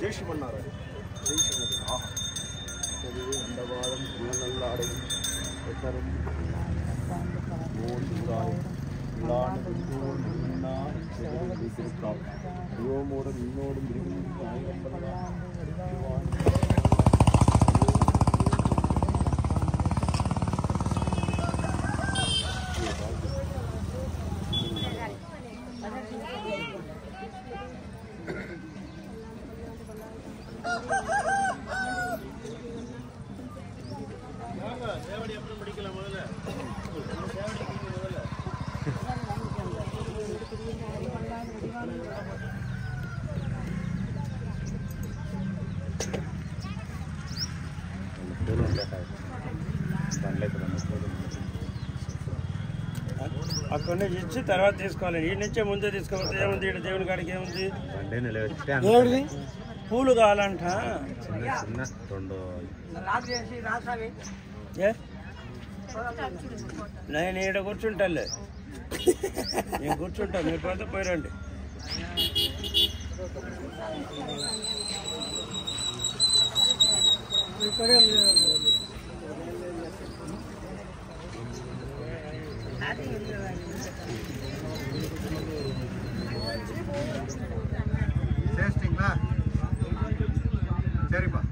ஜெய்ஷி பண்ணார். ஜெய்ஷி ஆஹா. அண்டவாதம் குணநல்லாடையும் எத்தரும் திருக்கால் யோமோடும் இன்னோடும் இருக்கும் யுவமோடும் இன்னோடும் పూలు ఉంటాయి బండ్లు అయితే పూలు అక్కడి నుంచి ఇచ్చి తర్వాత తీసుకోవాలి ఈ నుంచే ముందే తీసుకోవచ్చు ఏముంది ఇక్కడ దేవుని కాడికి ఏముంది బండి నిలబెట్టి దేవుడిది పూలు కావాలంట. ఏ? నేను ఈడ కూర్చుంటాలే నేను కూర్చుంటా మీరు పోతే పోయిరండి. Cari, Pak.